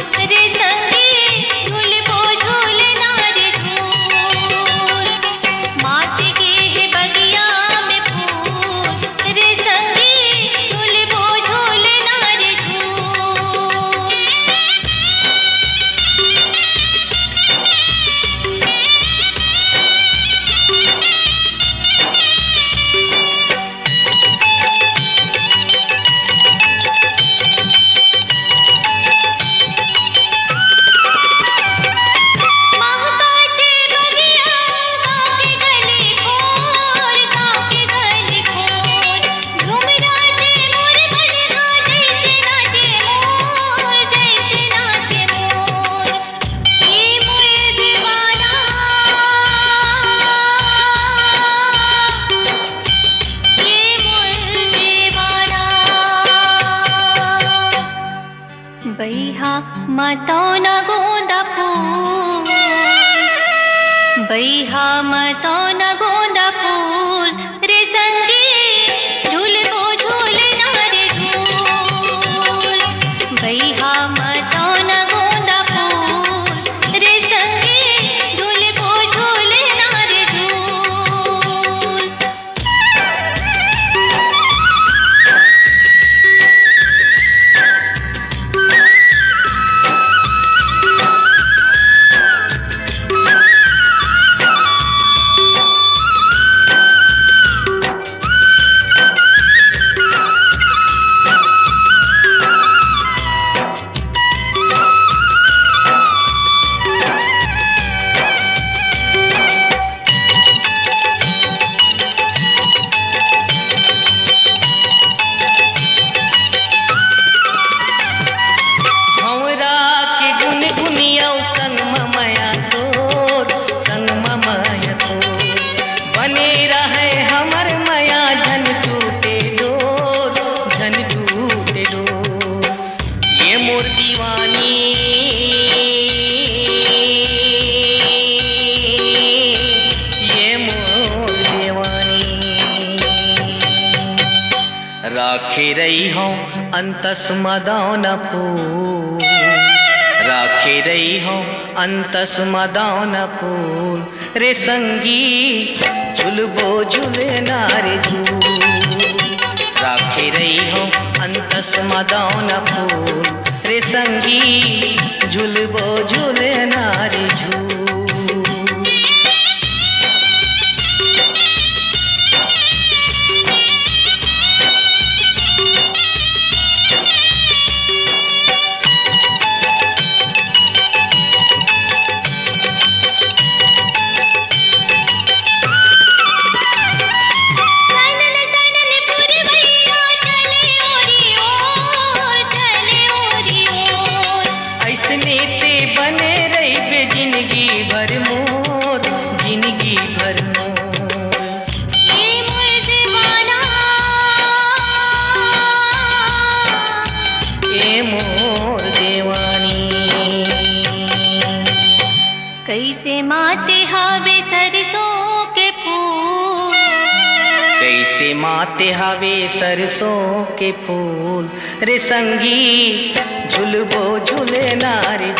कितने मातो गोदपू बैहा मतौन गोदपूल रे संगी झूलबो झूल नारे झूल। बैहा मातो संग ममया तोर संग ममया तोर। बने रहे हमर मया, झन टूटे डोर झन टूटे ये मोर दीवानी। ये मोर दीवानी। राखे रही हो अंतस मदान राखे रही हो अंतस मदान फूल। रे संगी झुलबो झुले नारे झूल। राखे रही हो अंतस मदान फूल। रे संगी झुलबो झुले ऐसने बने रही बे ज़िंदगी भर मोर ज़िंदगी भर कैसे माते हावे सरसों कैसे माते हवे सरसों के फूल। रे संगी झुलबो झूले नारे